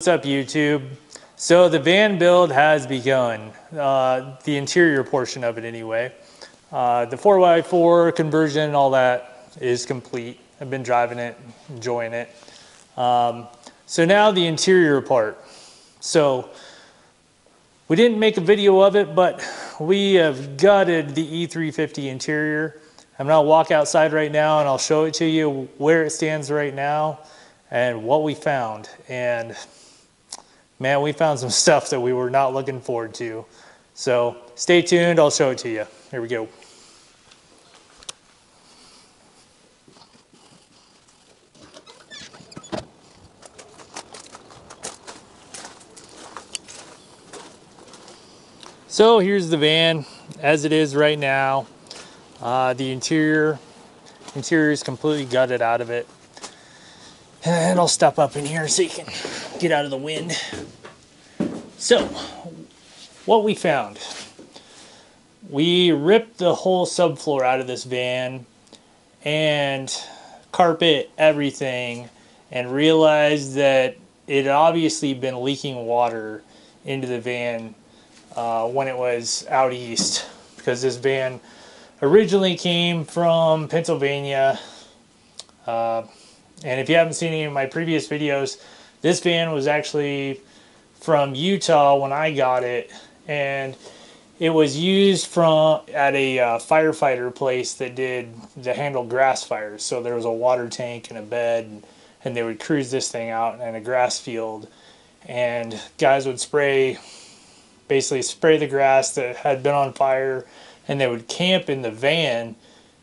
What's up YouTube? So the van build has begun, uh, the interior portion of it anyway. Uh, the 4x4 conversion, and all that is complete. I've been driving it, enjoying it. Um, so now the interior part. So we didn't make a video of it, but we have gutted the E350 interior. I'm gonna walk outside right now and I'll show it to you where it stands right now and what we found. And man, we found some stuff that we were not looking forward to. So stay tuned, I'll show it to you. Here we go. So here's the van as it is right now. Uh, the interior, interior is completely gutted out of it. And I'll step up in here so you can get out of the wind. So, what we found. We ripped the whole subfloor out of this van and carpet everything and realized that it had obviously been leaking water into the van uh, when it was out east because this van originally came from Pennsylvania. Uh, and if you haven't seen any of my previous videos, this van was actually from Utah when I got it. And it was used from at a uh, firefighter place that did the handle grass fires. So there was a water tank and a bed, and, and they would cruise this thing out in a grass field. And guys would spray, basically spray the grass that had been on fire, and they would camp in the van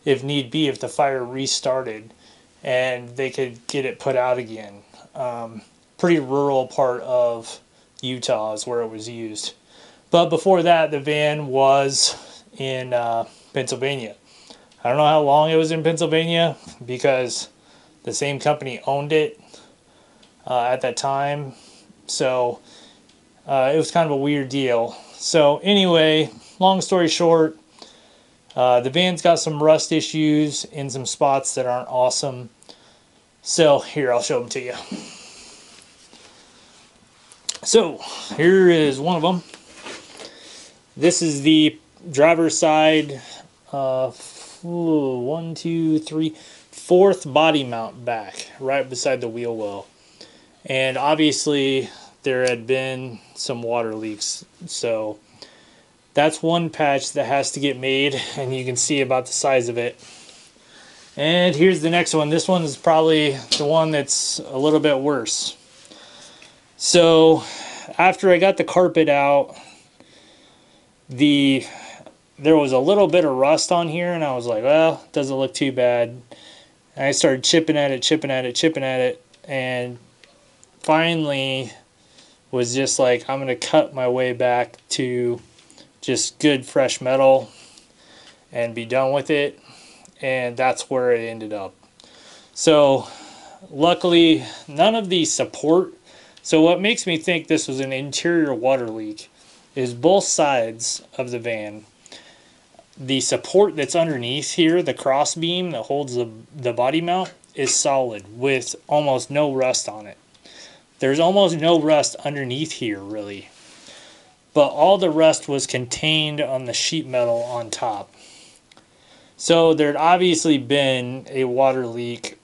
if need be if the fire restarted and they could get it put out again. Um, pretty rural part of Utah is where it was used. But before that, the van was in uh, Pennsylvania. I don't know how long it was in Pennsylvania because the same company owned it uh, at that time. So uh, it was kind of a weird deal. So, anyway, long story short, uh, the van's got some rust issues in some spots that aren't awesome. So here, I'll show them to you. So here is one of them. This is the driver's side, uh, one, two, three, fourth body mount back, right beside the wheel well. And obviously there had been some water leaks. So that's one patch that has to get made and you can see about the size of it. And here's the next one. This one is probably the one that's a little bit worse. So after I got the carpet out, the there was a little bit of rust on here and I was like, well, doesn't look too bad. And I started chipping at it, chipping at it, chipping at it, and finally was just like, I'm to cut my way back to just good fresh metal and be done with it and that's where it ended up. So luckily none of the support so what makes me think this was an interior water leak is both sides of the van. The support that's underneath here the cross beam that holds the, the body mount is solid with almost no rust on it. There's almost no rust underneath here really. But all the rust was contained on the sheet metal on top. So there'd obviously been a water leak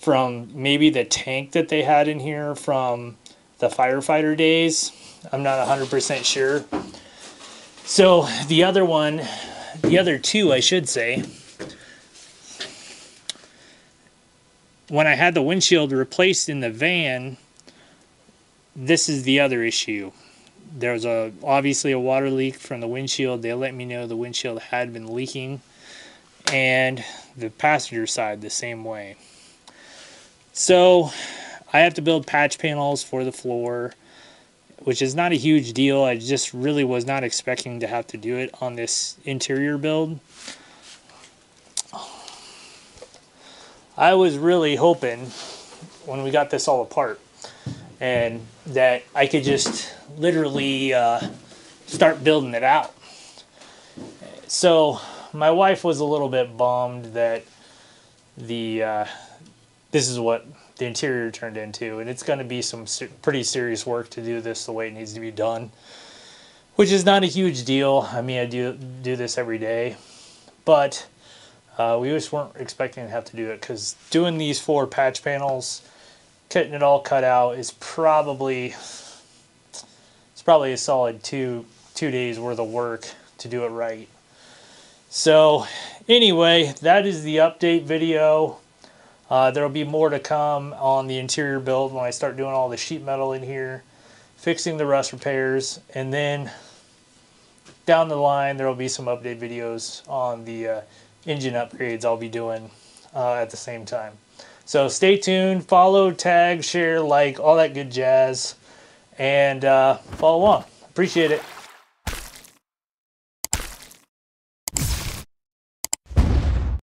from maybe the tank that they had in here from the firefighter days. I'm not 100% sure. So the other one, the other two, I should say, when I had the windshield replaced in the van, this is the other issue. There was a obviously a water leak from the windshield. They let me know the windshield had been leaking and the passenger side the same way. So I have to build patch panels for the floor, which is not a huge deal. I just really was not expecting to have to do it on this interior build. I was really hoping when we got this all apart and that I could just literally uh, start building it out. So my wife was a little bit bummed that the uh, this is what the interior turned into, and it's going to be some ser- pretty serious work to do this the way it needs to be done, which is not a huge deal. I mean, I do do this every day, but uh, we just weren't expecting to have to do it because doing these four patch panels, getting it all cut out is probably it's probably a solid two two days worth of work to do it right. So anyway, that is the update video. Uh, there will be more to come on the interior build when I start doing all the sheet metal in here, fixing the rust repairs, and then down the line there will be some update videos on the uh, engine upgrades I'll be doing uh, at the same time. So stay tuned, follow, tag, share, like, all that good jazz, and uh, follow along. Appreciate it.